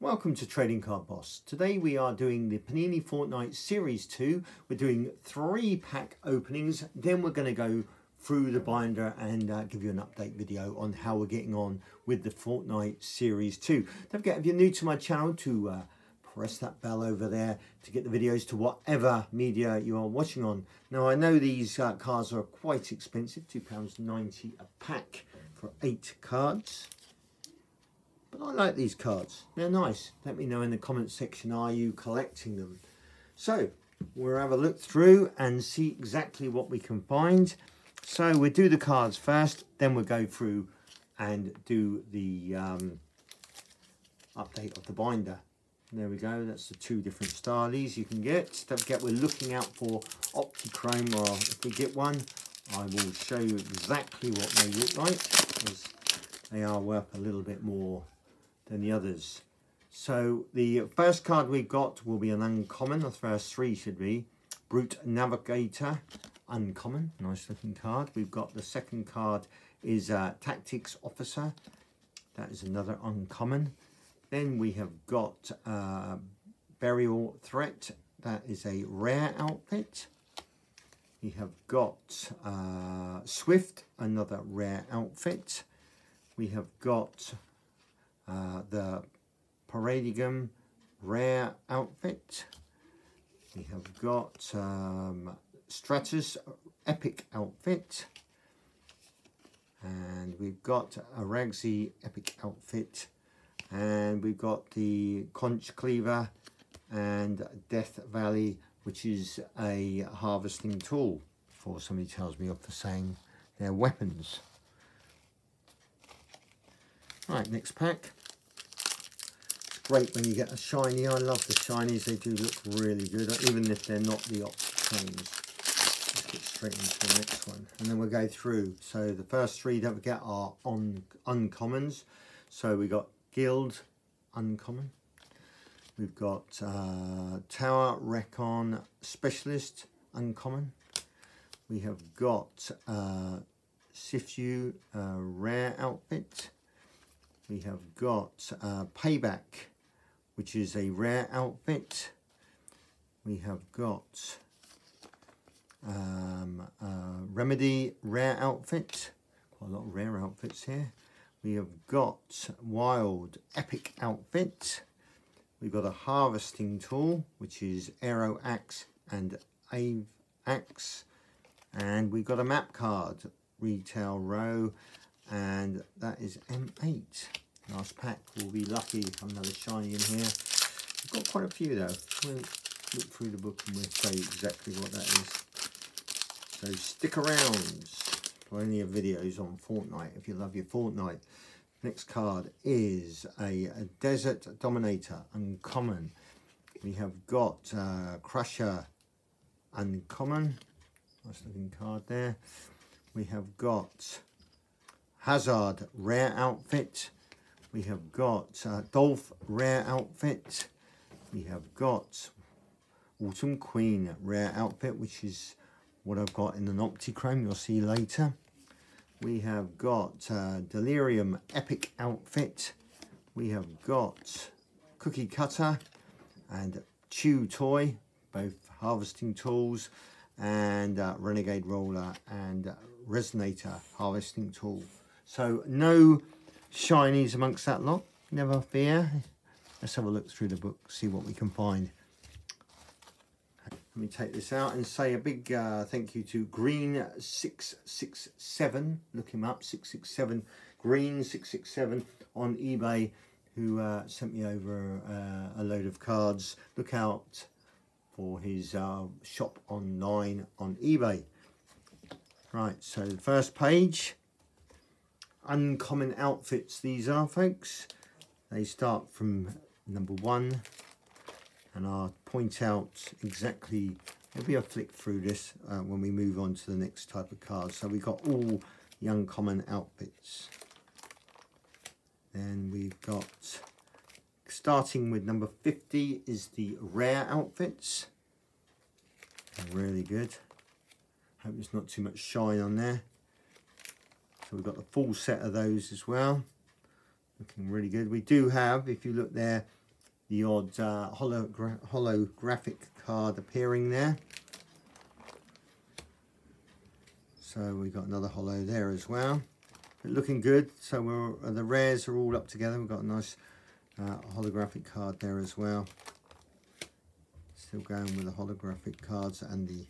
Welcome to Trading Card Boss. Today we are doing the Panini Fortnite Series 2. We're doing three pack openings. Then we're going to go through the binder and uh, give you an update video on how we're getting on with the Fortnite Series 2. Don't forget, if you're new to my channel, to uh, press that bell over there to get the videos to whatever media you are watching on. Now, I know these uh, cards are quite expensive, £2.90 a pack for eight cards. But I like these cards. They're nice. Let me know in the comments section, are you collecting them? So, we'll have a look through and see exactly what we can find. So, we'll do the cards first, then we'll go through and do the um, update of the binder. There we go, that's the two different stylies you can get. Don't forget we're looking out for Optichrome, or if we get one, I will show you exactly what they look like, because they are worth a little bit more than the others. So the first card we got will be an uncommon, the first three should be. Brute Navigator, uncommon, nice looking card. We've got the second card is uh, Tactics Officer, that is another uncommon. Then we have got uh, Burial Threat, that is a rare outfit. We have got uh, Swift, another rare outfit. We have got uh, the Paradigm Rare outfit. We have got um, Stratus Epic outfit. And we've got a Ragsy Epic outfit. And we've got the Conch Cleaver and Death Valley, which is a harvesting tool. Before somebody tells me off for saying they're weapons. Right, next pack. It's great when you get a shiny. I love the shinies. They do look really good, even if they're not the options. Let's get straight into the next one. And then we'll go through. So the first three, don't forget, are on uncommons. So we got Guild, uncommon. We've got uh, Tower Recon Specialist, uncommon. We have got uh, Sifu uh, Rare Outfit we have got uh, Payback, which is a rare outfit. We have got um, uh, Remedy rare outfit. Quite a lot of rare outfits here. We have got Wild Epic outfit. We've got a harvesting tool, which is Aero Axe and Ave Axe. And we've got a map card, Retail Row and that is M8. Last pack we'll be lucky. Another shiny in here. We've got quite a few though. We'll look through the book and we'll show you exactly what that is. So stick around. Plenty of videos on Fortnite if you love your Fortnite. Next card is a, a Desert Dominator, Uncommon. We have got uh, Crusher, Uncommon. Nice looking card there. We have got Hazard rare outfit. We have got uh, Dolph rare outfit. We have got Autumn Queen rare outfit, which is what I've got in an Optichrome you'll see later. We have got uh, Delirium Epic outfit. We have got Cookie Cutter and Chew Toy, both harvesting tools, and uh, Renegade Roller and Resonator harvesting tool. So no shinies amongst that lot, never fear. Let's have a look through the book, see what we can find. Let me take this out and say a big uh, thank you to Green667. Look him up, 667 Green667 on eBay who uh, sent me over uh, a load of cards. Look out for his uh, shop online on eBay. Right, so the first page uncommon outfits these are folks. They start from number one and I'll point out exactly maybe I'll flick through this uh, when we move on to the next type of card so we've got all the uncommon outfits. Then we've got starting with number 50 is the rare outfits. Really good. Hope there's not too much shine on there so we've got the full set of those as well. Looking really good. We do have, if you look there, the odd uh, hologra holographic card appearing there. So we've got another hollow there as well. But looking good. So we're, the rares are all up together. We've got a nice uh, holographic card there as well. Still going with the holographic cards and the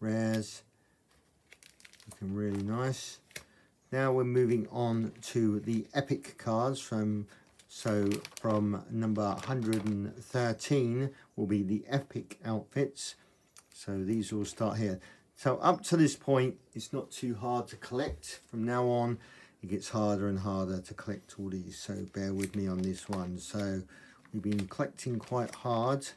rares. Looking really nice. Now we're moving on to the epic cards from so from number 113 will be the epic outfits. So these will start here. So up to this point, it's not too hard to collect. From now on, it gets harder and harder to collect all these. So bear with me on this one. So we've been collecting quite hard,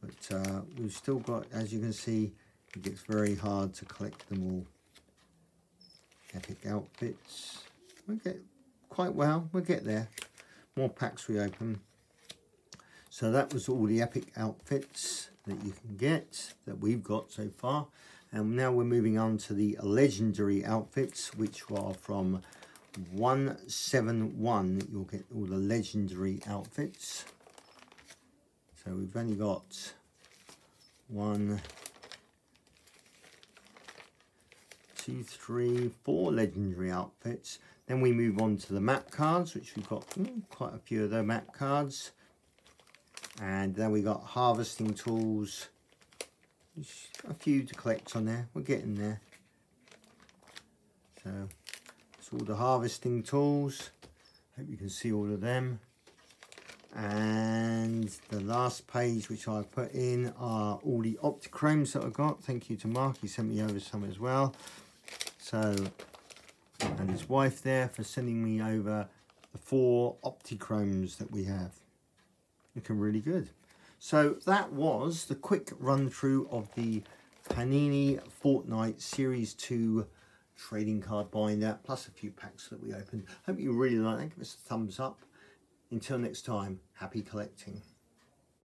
but uh, we've still got, as you can see, it gets very hard to collect them all. Epic outfits. We get quite well. We'll get there more packs we open. So that was all the epic outfits that you can get that we've got so far. And now we're moving on to the legendary outfits, which are from 171. You'll get all the legendary outfits. So we've only got one, two, three, four legendary outfits. Then we move on to the map cards, which we've got mm, quite a few of the map cards. And then we got harvesting tools. A few to collect on there. We're getting there. So it's all the harvesting tools. Hope you can see all of them. And the last page which I put in are all the Optichromes that I got. Thank you to Mark, he sent me over some as well. So and his wife there for sending me over the four Optichromes that we have. Looking really good. So that was the quick run through of the Panini Fortnite Series 2 trading card binder, plus a few packs that we opened. Hope you really like that. Give us a thumbs up. Until next time, happy collecting.